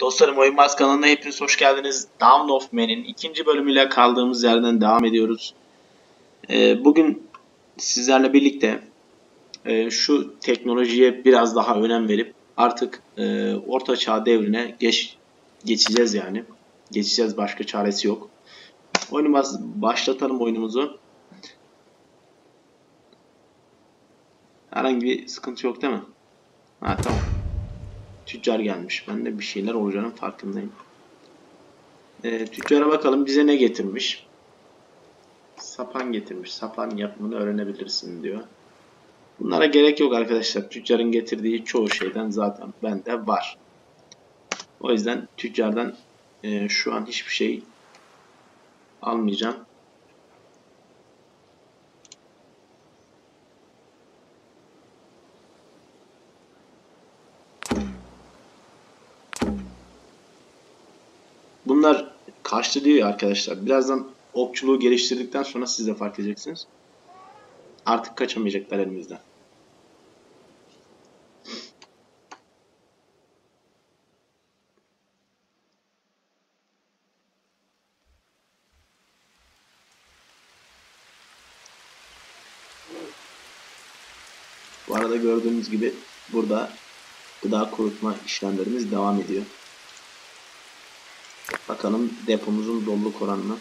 Dostlarım Oyun Bas kanalına hepiniz hoş geldiniz. Down of Man'in ikinci bölümüyle kaldığımız yerden devam ediyoruz. Ee, bugün sizlerle birlikte e, şu teknolojiye biraz daha önem verip artık e, Orta Çağ devrine geç, geçeceğiz yani. Geçeceğiz başka çaresi yok. Oyunu başlatalım oyunumuzu. Herhangi bir sıkıntı yok değil mi? Ha tamam. Tüccar gelmiş. Ben de bir şeyler olacağının farkındayım. Ee, tüccara bakalım bize ne getirmiş. Sapan getirmiş. Sapan yapımını öğrenebilirsin diyor. Bunlara gerek yok arkadaşlar. Tüccarın getirdiği çoğu şeyden zaten bende var. O yüzden tüccardan e, şu an hiçbir şey almayacağım. Kaçtı diyor ya arkadaşlar. Birazdan okçuluğu geliştirdikten sonra siz de fark edeceksiniz. Artık kaçamayacaklar elimizden. Bu arada gördüğünüz gibi burada gıda kurutma işlemlerimiz devam ediyor. Bakalım depomuzun doluluk oranına.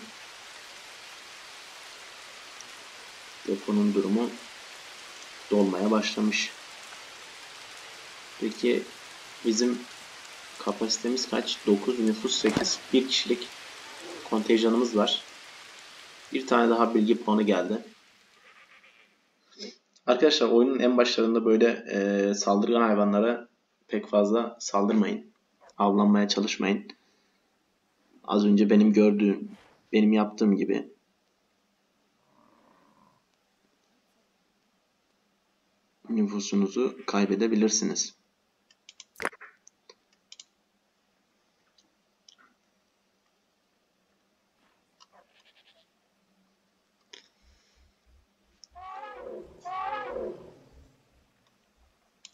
Deponun durumu dolmaya başlamış. Peki bizim kapasitemiz kaç? 9 nüfus 8. Bir kişilik kontenjanımız var. Bir tane daha bilgi puanı geldi. Arkadaşlar oyunun en başlarında böyle e, saldırgan hayvanlara pek fazla saldırmayın. Avlanmaya çalışmayın. Az önce benim gördüğüm, benim yaptığım gibi nüfusunuzu kaybedebilirsiniz.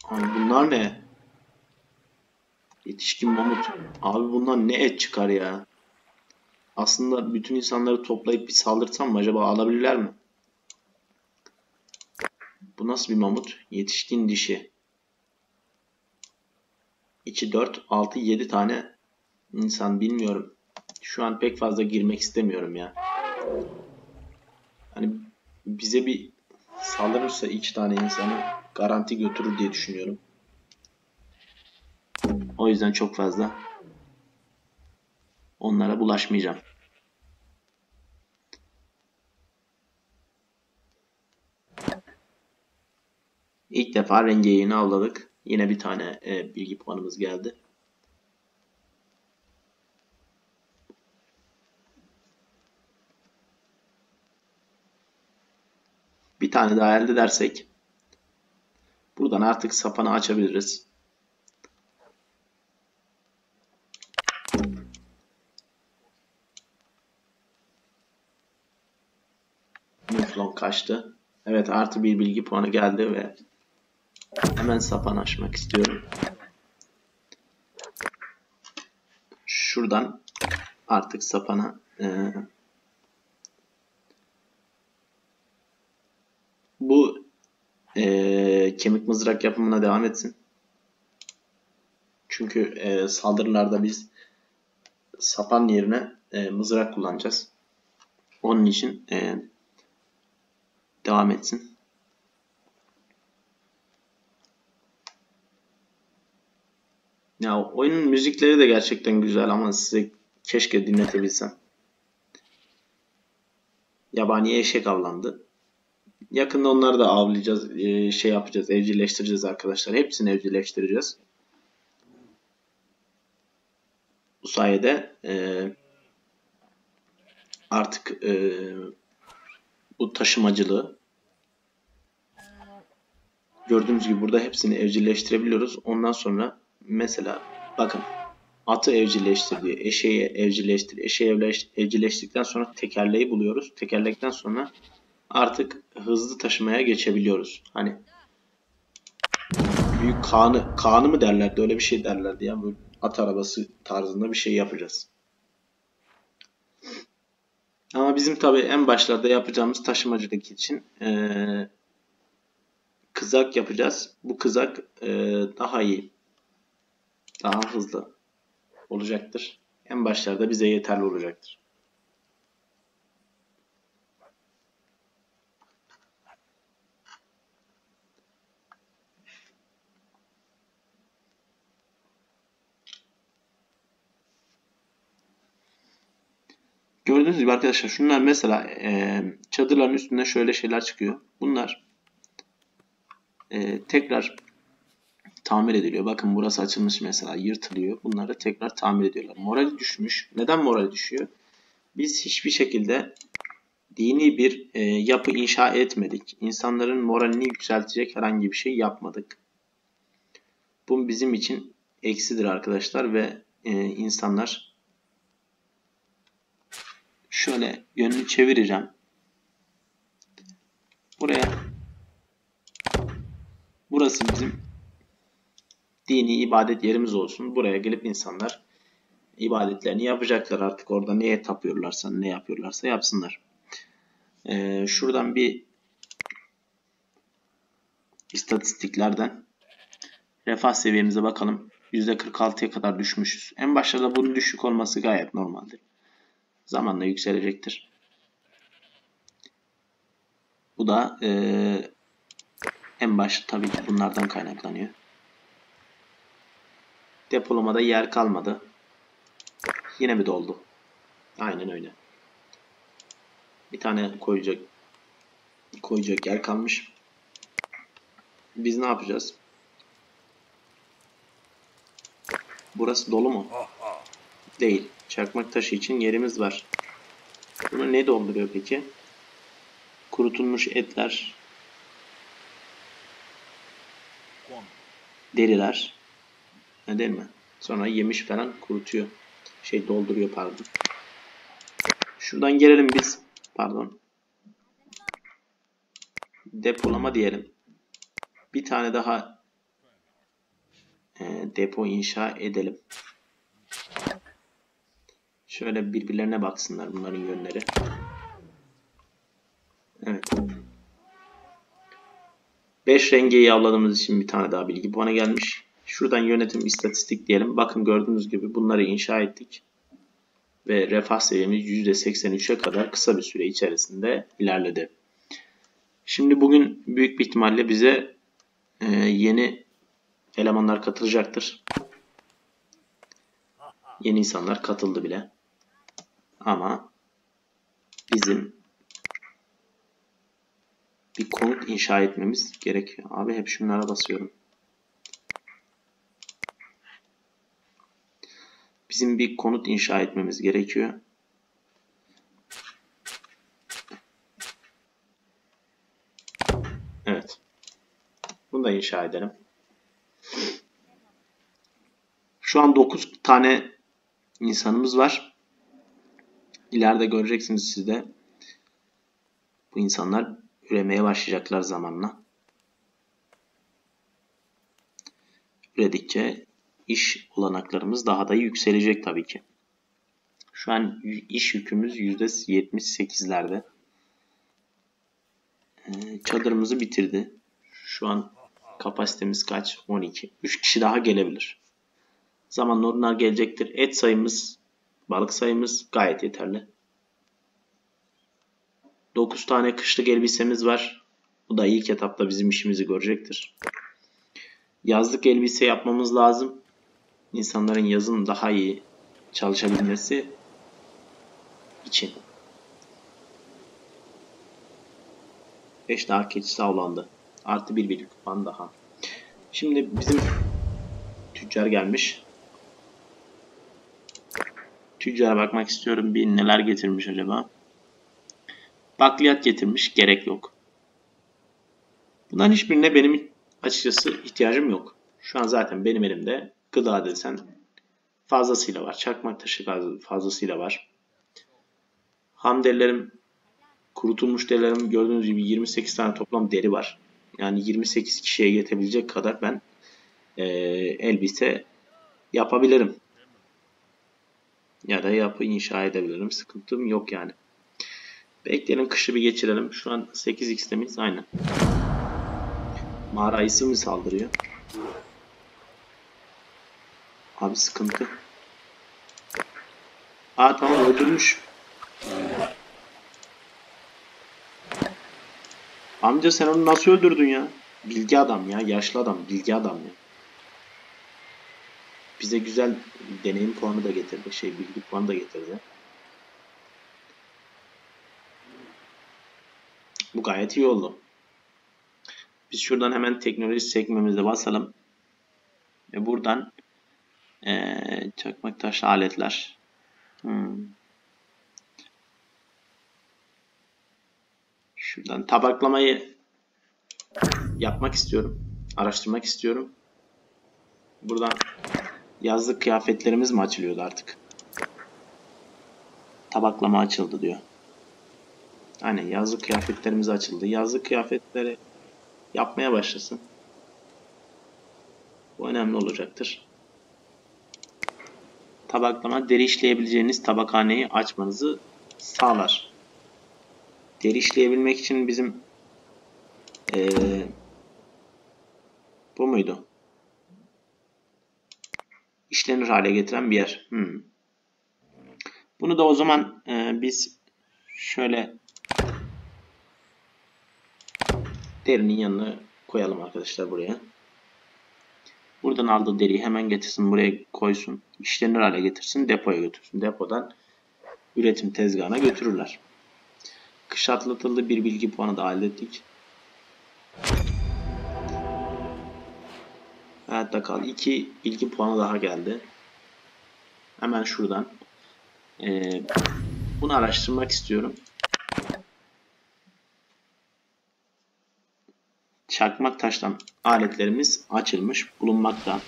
Abi bunlar ne? Yetişkin mamut. Abi bunlar ne et çıkar ya? Aslında bütün insanları toplayıp bir saldırsam mı acaba alabilirler mi? Bu nasıl bir mamut? Yetişkin dişi. İçi 4, 6, 7 tane insan bilmiyorum. Şu an pek fazla girmek istemiyorum ya. Hani bize bir saldırırsa iç tane insanı garanti götürür diye düşünüyorum. O yüzden çok fazla onlara bulaşmayacağım. İlk defa rengeyi avladık. Yine bir tane e, bilgi puanımız geldi. Bir tane daha elde edersek buradan artık sapanı açabiliriz. Kaçtı. Evet artı bir bilgi puanı geldi ve hemen sapan açmak istiyorum. Şuradan artık sapana e, bu e, kemik mızrak yapımına devam etsin. Çünkü e, saldırılarda biz sapan yerine e, mızrak kullanacağız. Onun için e, devam etsin. Ya oyunun müzikleri de gerçekten güzel ama size keşke dinletebilsem. Yabani eşek avlandı. Yakında onları da avlayacağız, şey yapacağız, evcilleştireceğiz arkadaşlar. Hepsini evcilleştireceğiz. Bu sayede artık bu taşımacılığı gördüğünüz gibi burada hepsini evcilleştirebiliyoruz. Ondan sonra mesela bakın atı evcilleştir Eşeği evcilleştir. Eşeği evcilleştirdikten sonra tekerleği buluyoruz. Tekerlekten sonra artık hızlı taşımaya geçebiliyoruz. Hani büyük kanı, kanı mı derlerdi öyle bir şey derlerdi ya. Böyle at arabası tarzında bir şey yapacağız. Ama bizim tabii en başlarda yapacağımız taşımacılık için ee, kızak yapacağız. Bu kızak ee, daha iyi, daha hızlı olacaktır. En başlarda bize yeterli olacaktır. Gördüğünüz gibi arkadaşlar şunlar mesela e, çadırların üstünde şöyle şeyler çıkıyor. Bunlar e, tekrar tamir ediliyor. Bakın burası açılmış mesela yırtılıyor. Bunları tekrar tamir ediyorlar. Morali düşmüş. Neden morali düşüyor? Biz hiçbir şekilde dini bir e, yapı inşa etmedik. İnsanların moralini yükseltecek herhangi bir şey yapmadık. Bu bizim için eksidir arkadaşlar ve e, insanlar şöyle yönünü çevireceğim. Buraya burası bizim dini ibadet yerimiz olsun. Buraya gelip insanlar ibadetlerini yapacaklar artık. Orada neye tapıyorlarsa, ne yapıyorlarsa yapsınlar. Ee, şuradan bir istatistiklerden refah seviyemize bakalım. %46'ya kadar düşmüşüz. En başta da bunun düşük olması gayet normaldir. Zamanla yükselecektir. Bu da e, en başta tabii ki bunlardan kaynaklanıyor. Depolamada yer kalmadı. Yine mi doldu? Aynen öyle. Bir tane koyacak koyacak yer kalmış. Biz ne yapacağız? Burası dolu mu? Değil. Çakmak taşı için yerimiz var. Bunu ne dolduruyor peki? Kurutulmuş etler, deriler, ne değil mi? Sonra yemiş falan kurutuyor. Şey dolduruyor pardon. Şuradan gelelim biz. Pardon. Depolama diyelim. Bir tane daha e, depo inşa edelim. Şöyle birbirlerine baksınlar bunların yönleri. Evet. 5 rengeyi avladığımız için bir tane daha bilgi puanı gelmiş. Şuradan yönetim istatistik diyelim. Bakın gördüğünüz gibi bunları inşa ettik. Ve refah seviyemiz %83'e kadar kısa bir süre içerisinde ilerledi. Şimdi bugün büyük bir ihtimalle bize e, yeni elemanlar katılacaktır. Yeni insanlar katıldı bile. Ama bizim bir konut inşa etmemiz gerekiyor. Abi hep şunlara basıyorum. Bizim bir konut inşa etmemiz gerekiyor. Evet. Bunu da inşa edelim. Şu an 9 tane insanımız var. İleride göreceksiniz siz de bu insanlar üremeye başlayacaklar zamanla. Üredikçe iş olanaklarımız daha da yükselecek tabii ki. Şu an iş yükümüz %78'lerde. Ee, çadırımızı bitirdi. Şu an kapasitemiz kaç? 12. 3 kişi daha gelebilir. Zamanla onlar gelecektir. Et sayımız Balık sayımız gayet yeterli. 9 tane kışlık elbisemiz var. Bu da ilk etapta bizim işimizi görecektir. Yazlık elbise yapmamız lazım. İnsanların yazın daha iyi çalışabilmesi için. 5 daha keçi sağlandı. Artı bir birlik kupan daha. Şimdi bizim tüccar gelmiş. Tüccara bakmak istiyorum. Bir neler getirmiş acaba? Bakliyat getirmiş. Gerek yok. Bunların hiçbirine benim açıkçası ihtiyacım yok. Şu an zaten benim elimde gıda desen fazlasıyla var. Çakmak taşı fazlasıyla var. Ham derilerim, kurutulmuş derilerim gördüğünüz gibi 28 tane toplam deri var. Yani 28 kişiye yetebilecek kadar ben e, elbise yapabilirim. Ya da yapı inşa edebilirim. Sıkıntım yok yani. Bekleyelim kışı bir geçirelim. Şu an 8x'te miyiz? Aynen. Mağara ayısı mı saldırıyor? Abi sıkıntı. Aa tamam öldürmüş. Amca sen onu nasıl öldürdün ya? Bilgi adam ya. Yaşlı adam. Bilgi adam ya. Bize güzel deneyim puanı da getirdi. Şey bilgi puanı da getirdi. Gayet iyi oldu. Biz şuradan hemen teknoloji sekmemize basalım. Ve buradan ee, çakmak taş aletler. Hmm. Şuradan tabaklamayı yapmak istiyorum. Araştırmak istiyorum. Buradan yazlık kıyafetlerimiz mi açılıyordu artık? Tabaklama açıldı diyor. Aynen yazlık kıyafetlerimiz açıldı. Yazlık kıyafetleri yapmaya başlasın. Bu önemli olacaktır. Tabaklama deri işleyebileceğiniz tabakhaneyi açmanızı sağlar. Deri işleyebilmek için bizim ee, bu muydu? İşlenir hale getiren bir yer. Hmm. Bunu da o zaman e, biz şöyle derinin yanına koyalım arkadaşlar buraya. Buradan aldığı deriyi hemen getirsin buraya koysun. İşlenir hale getirsin depoya götürsün. Depodan üretim tezgahına götürürler. Kış atlatıldı bir bilgi puanı da elde ettik. Hayatta kal. 2 bilgi puanı daha geldi. Hemen şuradan. Ee, bunu araştırmak istiyorum. Çakmak taştan aletlerimiz açılmış bulunmakta.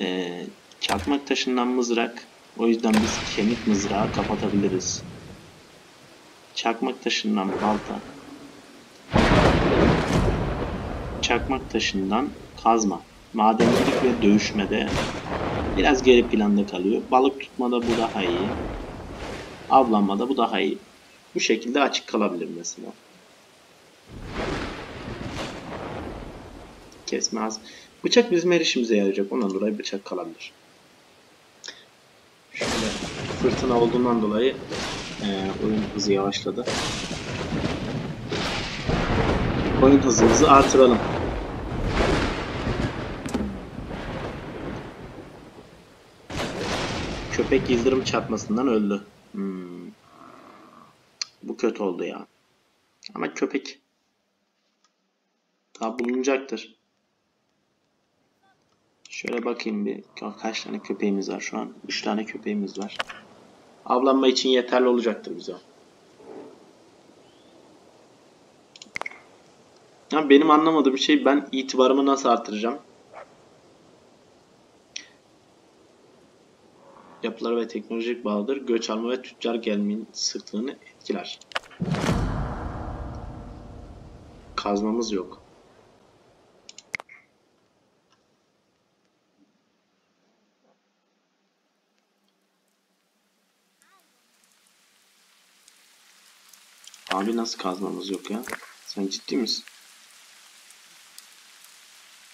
Ee, çakmak taşından mızrak. O yüzden biz kemik mızrağı kapatabiliriz. Çakmak taşından balta. Çakmak taşından kazma. Madencilik ve dövüşmede biraz geri planda kalıyor. Balık tutmada bu daha iyi. Avlanmada bu daha iyi. Bu şekilde açık kalabilir mesela. Kesme az. Bıçak bizim her işimize yarayacak. Ondan dolayı bıçak kalabilir. Şöyle fırtına olduğundan dolayı e, oyun hızı yavaşladı. Oyun hızımızı artıralım. Köpek yıldırım çarpmasından öldü. Hmm. Bu kötü oldu ya. Ama köpek daha bulunacaktır. Şöyle bakayım bir kaç tane köpeğimiz var şu an. 3 tane köpeğimiz var. Avlanma için yeterli olacaktır bize. Ya benim anlamadığım şey ben itibarımı nasıl artıracağım? Yapılar ve teknolojik bağlıdır. Göç alma ve tüccar gelmenin sıklığını etkiler. Kazmamız yok. Abi nasıl kazmamız yok ya? Sen ciddi misin?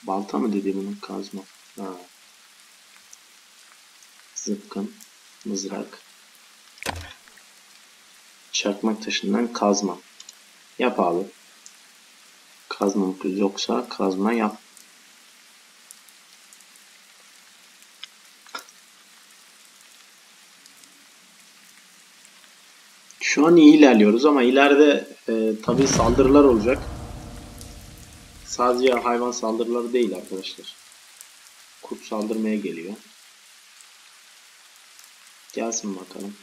Balta mı dedi bunun kazma? Ha. Zıpkın, mızrak, çakmak taşından kazma. Yap abi. Kazma yoksa kazma yap. Şu an iyi ilerliyoruz ama ileride e, tabii saldırılar olacak. Sadece hayvan saldırıları değil arkadaşlar. Kurt saldırmaya geliyor. Gelsin bakalım.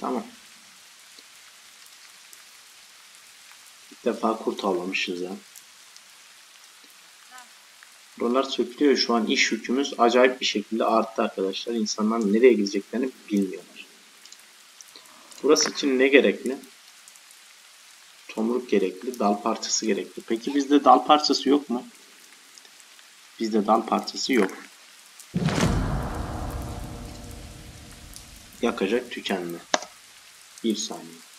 Tamam. Defa kurt avlamışız ya. sınırlar sökülüyor. Şu an iş yükümüz acayip bir şekilde arttı arkadaşlar. İnsanlar nereye gideceklerini bilmiyorlar. Burası için ne gerekli? Tomruk gerekli, dal parçası gerekli. Peki bizde dal parçası yok mu? Bizde dal parçası yok. Yakacak tükenme. Bir saniye.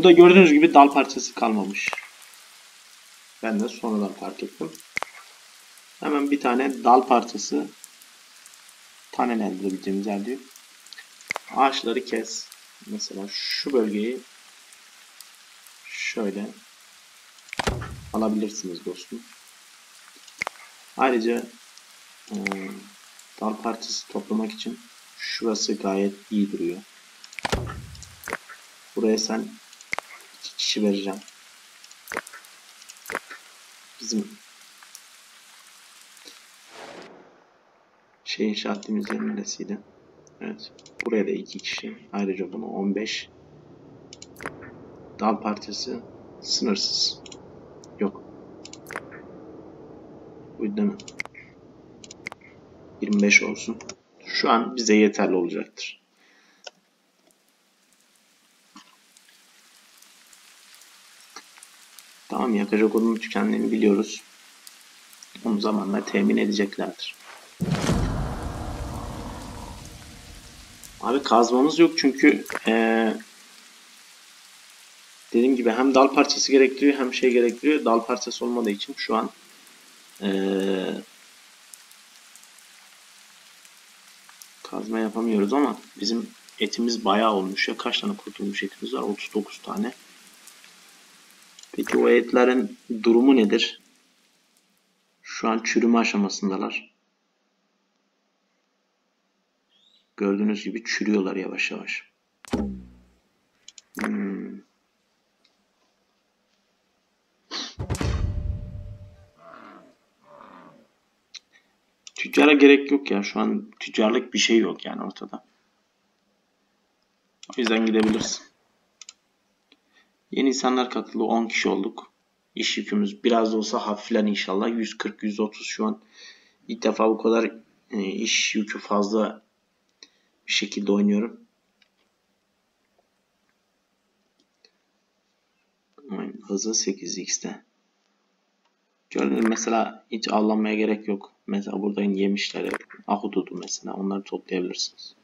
Burada gördüğünüz gibi dal parçası kalmamış. Ben de sonradan fark ettim. Hemen bir tane dal parçası tanelendirebileceğimiz yer diyor. Ağaçları kes. Mesela şu bölgeyi şöyle alabilirsiniz dostum. Ayrıca e, dal parçası toplamak için şurası gayet iyi duruyor. Buraya sen kişi vereceğim. Bizim şey inşaat yerin neresiydi? Evet. Buraya da iki kişi. Ayrıca bunu 15. Dal parçası sınırsız. Yok. Buydu değil mi? 25 olsun. Şu an bize yeterli olacaktır. Tamam yakacak odun tükendiğini biliyoruz. Onu zamanla temin edeceklerdir. Abi kazmamız yok çünkü ee, dediğim gibi hem dal parçası gerektiriyor hem şey gerektiriyor. Dal parçası olmadığı için şu an ee, kazma yapamıyoruz ama bizim etimiz bayağı olmuş ya. Kaç tane kurtulmuş etimiz var? 39 tane. Peki o etlerin durumu nedir? Şu an çürüme aşamasındalar. Gördüğünüz gibi çürüyorlar yavaş yavaş. Hmm. Tüccara gerek yok ya. Şu an tüccarlık bir şey yok yani ortada. O yüzden gidebilirsin. Yeni insanlar katıldı. 10 kişi olduk. İş yükümüz biraz da olsa hafifler inşallah. 140-130 şu an. İlk defa bu kadar e, iş yükü fazla bir şekilde oynuyorum. Hızı 8x'te. Gördüğünüz mesela hiç avlanmaya gerek yok. Mesela buradan yemişler ahududu mesela onları toplayabilirsiniz.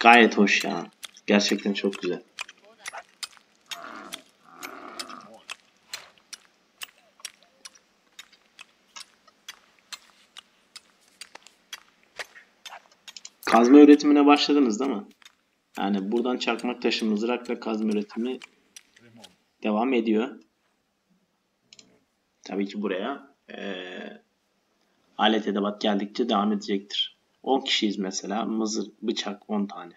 Gayet hoş ya. Gerçekten çok güzel. Kazma üretimine başladınız değil mi? Yani buradan çakmak taşı mızrakla kazma üretimi devam ediyor. Tabii ki buraya ee, alet edevat geldikçe devam edecektir. 10 kişiyiz mesela. Mızır, bıçak 10 tane.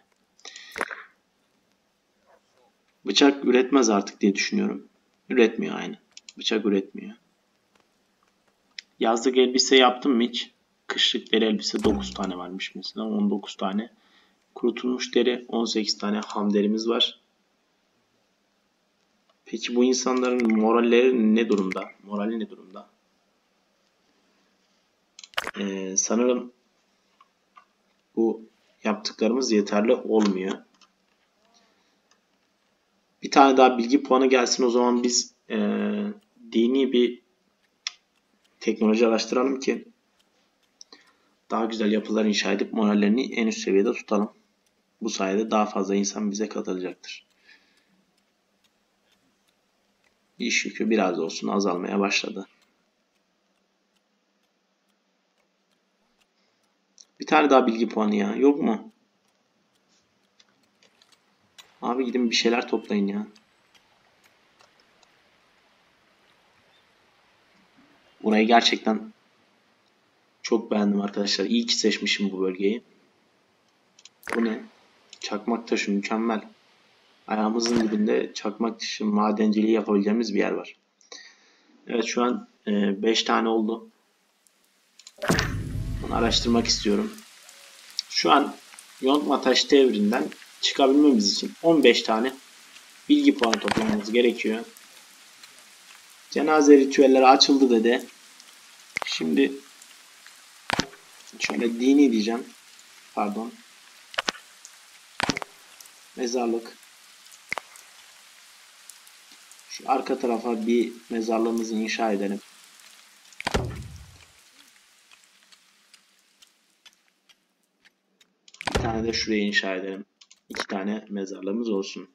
Bıçak üretmez artık diye düşünüyorum. Üretmiyor aynı. Bıçak üretmiyor. Yazlık elbise yaptım mı hiç? Kışlık deri elbise 9 tane varmış mesela. 19 tane. Kurutulmuş deri 18 tane ham derimiz var. Peki bu insanların moralleri ne durumda? Morali ne durumda? Ee, sanırım bu yaptıklarımız yeterli olmuyor. Bir tane daha bilgi puanı gelsin o zaman biz e, dini bir teknoloji araştıralım ki daha güzel yapılar inşa edip morallerini en üst seviyede tutalım. Bu sayede daha fazla insan bize katılacaktır. İş yükü biraz olsun azalmaya başladı. Bir tane daha bilgi puanı ya. Yok mu? Abi gidin bir şeyler toplayın ya. Burayı gerçekten çok beğendim arkadaşlar. İyi ki seçmişim bu bölgeyi. Bu ne? Çakmak taşı mükemmel. ayağımızın dibinde çakmak dışı madenciliği yapabileceğimiz bir yer var. Evet şu an 5 tane oldu. Araştırmak istiyorum. Şu an yontma taş devrinden çıkabilmemiz için 15 tane bilgi puanı toplamamız gerekiyor. Cenaze ritüelleri açıldı dedi. Şimdi şöyle dini diyeceğim. Pardon. Mezarlık. Şu arka tarafa bir mezarlığımızı inşa edelim. De şuraya inşa edelim. İki tane mezarlığımız olsun.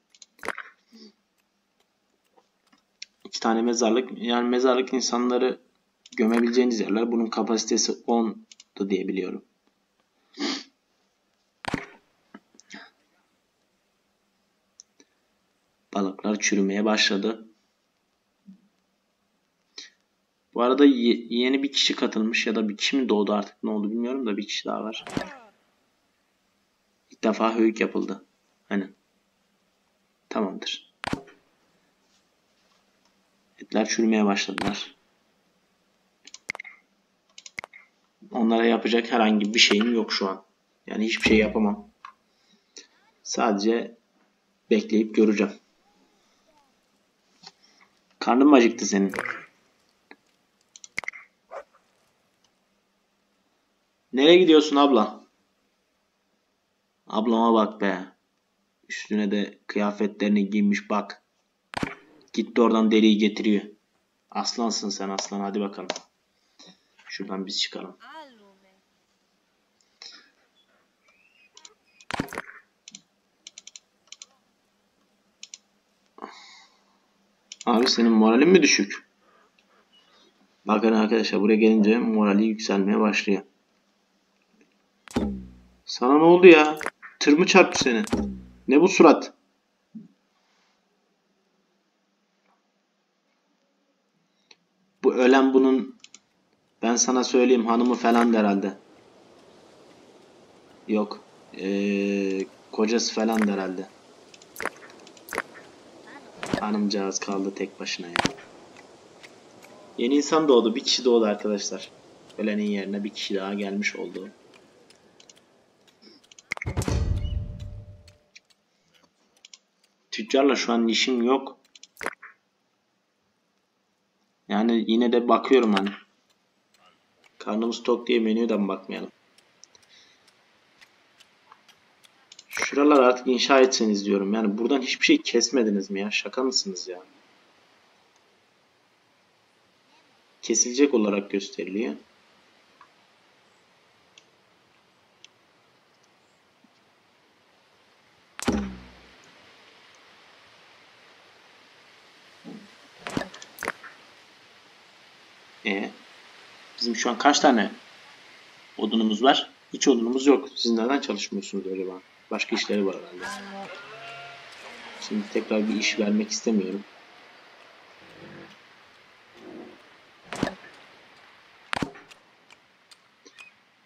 İki tane mezarlık. Yani mezarlık insanları gömebileceğiniz yerler. Bunun kapasitesi 10 da diyebiliyorum. Balıklar çürümeye başladı. Bu arada yeni bir kişi katılmış ya da bir kişi mi doğdu artık ne oldu bilmiyorum da bir kişi daha var. İlk defa höyük yapıldı. Hani. Tamamdır. Etler çürümeye başladılar. Onlara yapacak herhangi bir şeyim yok şu an. Yani hiçbir şey yapamam. Sadece bekleyip göreceğim. Karnın mı acıktı senin? Nereye gidiyorsun abla? Ablama bak be. Üstüne de kıyafetlerini giymiş bak. Gitti oradan deriyi getiriyor. Aslansın sen aslan hadi bakalım. Şuradan biz çıkalım. Abi senin moralin mi düşük? Bakın arkadaşlar buraya gelince morali yükselmeye başlıyor. Sana ne oldu ya? Tır mı çarptı seni? Ne bu surat? Bu ölen bunun ben sana söyleyeyim hanımı falan herhalde. Yok. Ee, kocası falan herhalde. Hanımcağız kaldı tek başına ya. Yeni insan doğdu. Bir kişi doğdu arkadaşlar. Ölenin yerine bir kişi daha gelmiş oldu. Tüccarla şu an işim yok. Yani yine de bakıyorum hani. Karnımız tok diye menüden bakmayalım. Şuralar artık inşa etseniz diyorum. Yani buradan hiçbir şey kesmediniz mi ya? Şaka mısınız ya? Kesilecek olarak gösteriliyor. E, bizim şu an kaç tane odunumuz var? Hiç odunumuz yok. Siz neden çalışmıyorsunuz acaba? Başka işleri var herhalde. Şimdi tekrar bir iş vermek istemiyorum.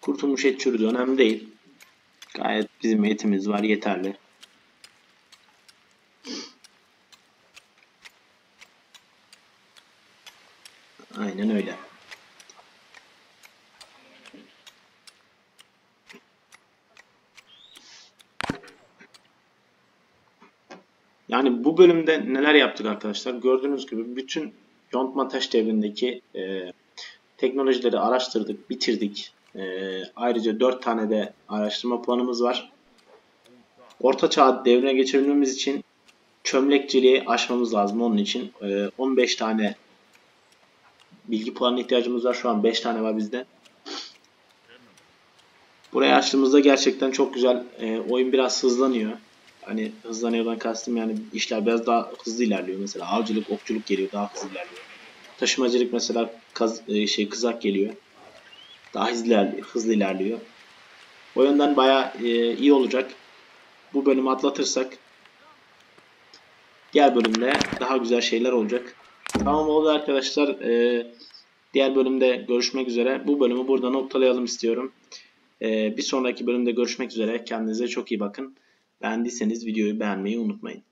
Kurtulmuş et çürüdü önemli değil. Gayet bizim etimiz var yeterli. Aynen öyle. Yani bu bölümde neler yaptık arkadaşlar? Gördüğünüz gibi bütün yontma taş devrindeki e, teknolojileri araştırdık, bitirdik. E, ayrıca 4 tane de araştırma puanımız var. Orta çağ devrine geçebilmemiz için çömlekçiliği aşmamız lazım. Onun için e, 15 tane bilgi puanına ihtiyacımız var. Şu an 5 tane var bizde. Burayı açtığımızda gerçekten çok güzel. E, oyun biraz hızlanıyor. Hani hızlanıyordan kastım yani işler biraz daha hızlı ilerliyor. Mesela avcılık, okçuluk geliyor daha hızlı ilerliyor. Taşımacılık mesela kaz, e, şey kızak geliyor. Daha hızlı ilerliyor. Hızlı ilerliyor. O yönden baya e, iyi olacak. Bu bölümü atlatırsak diğer bölümde daha güzel şeyler olacak. Tamam oldu arkadaşlar. E, diğer bölümde görüşmek üzere. Bu bölümü burada noktalayalım istiyorum. E, bir sonraki bölümde görüşmek üzere. Kendinize çok iyi bakın. Beğendiyseniz videoyu beğenmeyi unutmayın.